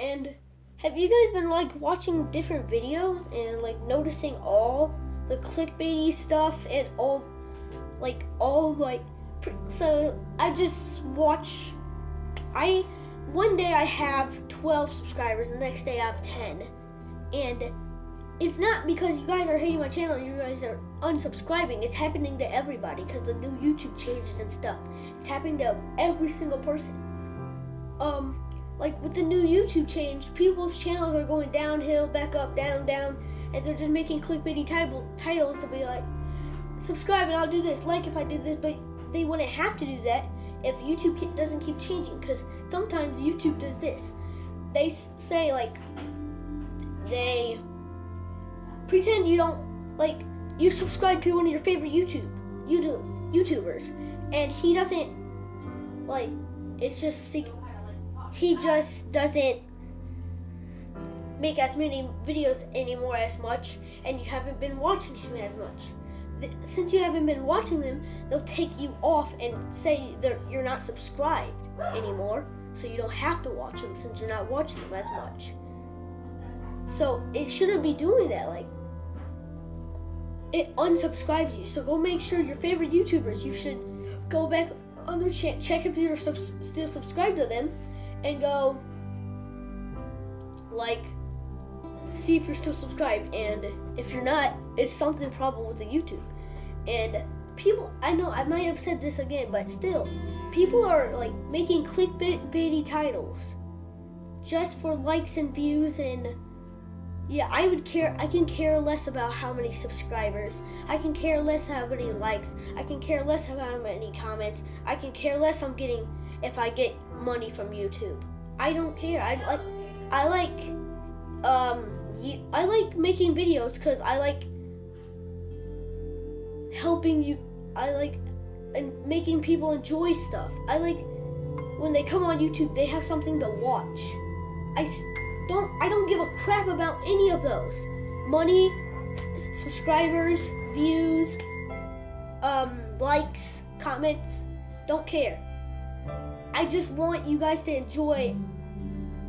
And have you guys been like watching different videos and like noticing all the clickbaity stuff and all like all like so I just watch I one day I have 12 subscribers and the next day I have 10 and it's not because you guys are hating my channel and you guys are unsubscribing it's happening to everybody because the new YouTube changes and stuff. It's happening to every single person. Um like with the new YouTube change people's channels are going downhill back up down down and they're just making clickbaity title, titles to be like subscribe and I'll do this like if I do this but they wouldn't have to do that if YouTube doesn't keep changing because sometimes YouTube does this. They say like they pretend you don't like you subscribe to one of your favorite YouTube YouTube YouTubers and he doesn't like it's just he just doesn't make as many videos anymore as much and you haven't been watching him as much since you haven't been watching them, they'll take you off and say that you're not subscribed anymore, so you don't have to watch them since you're not watching them as much. So it shouldn't be doing that. Like it unsubscribes you. So go make sure your favorite YouTubers. You should go back on their channel, check if you're subs- still subscribed to them, and go like see if you're still subscribed. And if you're not it's something problem with the youtube. And people i know i might have said this again but still people are like making clickbaity titles just for likes and views and yeah i would care i can care less about how many subscribers. I can care less how many likes. I can care less about how many comments. I can care less i'm getting if i get money from youtube i don't care i like i like um you, I like making videos because I like helping you. I like and making people enjoy stuff. I like when they come on YouTube, they have something to watch. I don't. I don't give a crap about any of those. Money, subscribers, views, um, likes, comments. Don't care. I just want you guys to enjoy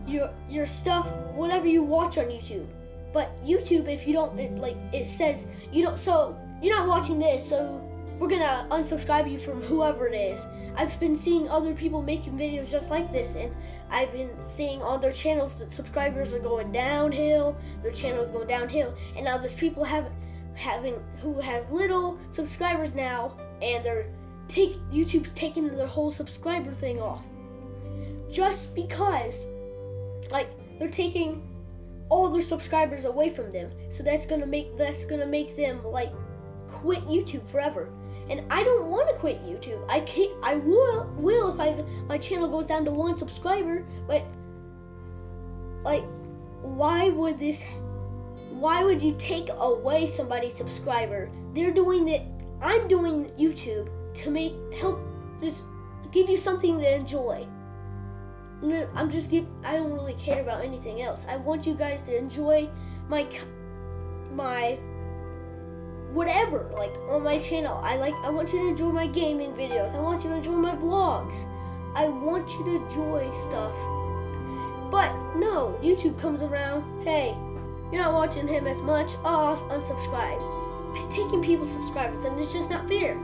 your your stuff, whatever you watch on YouTube. But YouTube, if you don't it, like, it says you don't. So you're not watching this, so we're gonna unsubscribe you from whoever it is. I've been seeing other people making videos just like this, and I've been seeing on their channels that subscribers are going downhill. Their channel is going downhill, and now there's people have having who have little subscribers now, and they're take YouTube's taking their whole subscriber thing off, just because, like, they're taking all their subscribers away from them. So that's gonna make that's gonna make them like quit YouTube forever. And I don't want to quit YouTube. I can't. I will will if I my channel goes down to one subscriber. But like, why would this? Why would you take away somebody's subscriber? They're doing it. I'm doing YouTube to make help just give you something to enjoy. I'm just give. I don't really care about anything else. I want you guys to enjoy my my whatever like on my channel. I like. I want you to enjoy my gaming videos. I want you to enjoy my vlogs. I want you to enjoy stuff. But no, YouTube comes around. Hey, you're not watching him as much. Oh, unsubscribe. Taking people's subscribers, and it's just not fair.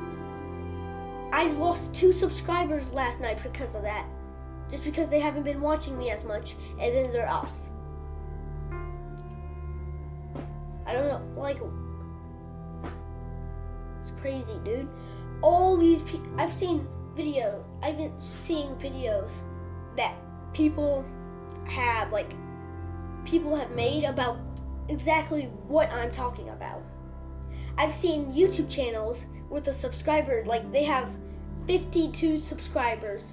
I lost two subscribers last night because of that just because they haven't been watching me as much and then they're off. I don't know, like it's crazy, dude. All these people, I've seen video, I've been seeing videos that people have like people have made about exactly what I'm talking about. I've seen YouTube channels with a subscriber, like they have 52 subscribers.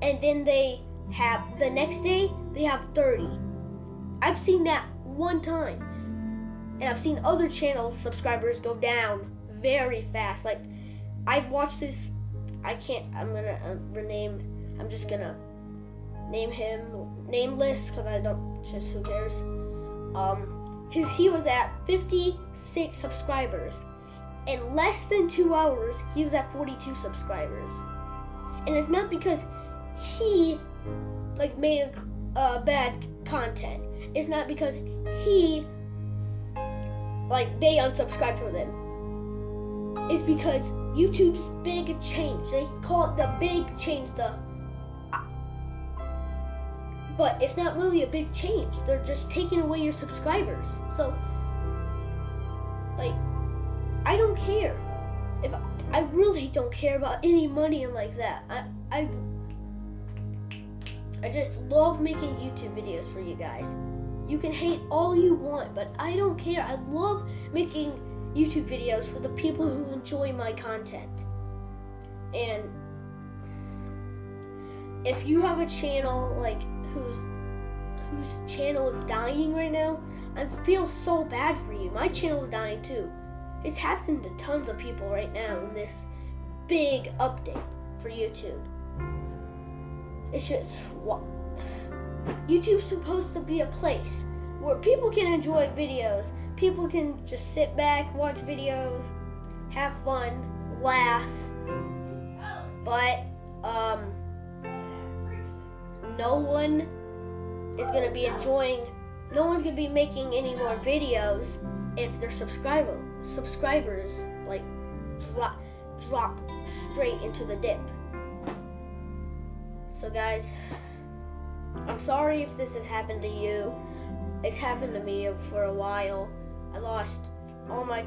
And then they have the next day they have 30 i've seen that one time. And i've seen other channels subscribers go down very fast. Like i've watched this i can't i'm gonna uh, rename i'm just gonna name him nameless because i don't just who cares? Um his he was at 56 subscribers in less than two hours he was at 42 subscribers and it's not because he like made a uh, bad content. It's not because he like they unsubscribed from them. It's because YouTube's big change. They call it the big change. The but it's not really a big change. They're just taking away your subscribers. So, like, I don't care. If I really don't care about any money and like that. I I I just love making YouTube videos for you guys. You can hate all you want, but I don't care. I love making YouTube videos for the people who enjoy my content. And if you have a channel like whose whose channel is dying right now, I feel so bad for you. My channel is dying too. It's happened to tons of people right now in this big update for YouTube. It's just what YouTube's supposed to be a place where people can enjoy videos. People can just sit back, watch videos, have fun, laugh. But um no one is going to be enjoying no one's going to be making any more videos if their subscriber subscribers like drop drop straight into the dip. So guys, I'm sorry if this has happened to you. It's happened to me for a while. I lost all my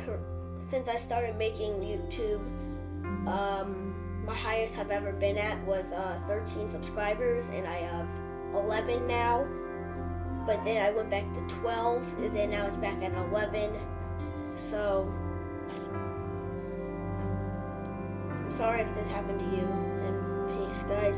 since I started making YouTube. Um, my highest I've ever been at was uh, 13 subscribers, and I have 11 now. But then I went back to 12, and then now it's back at 11. So I'm sorry if this happened to you, and peace, guys.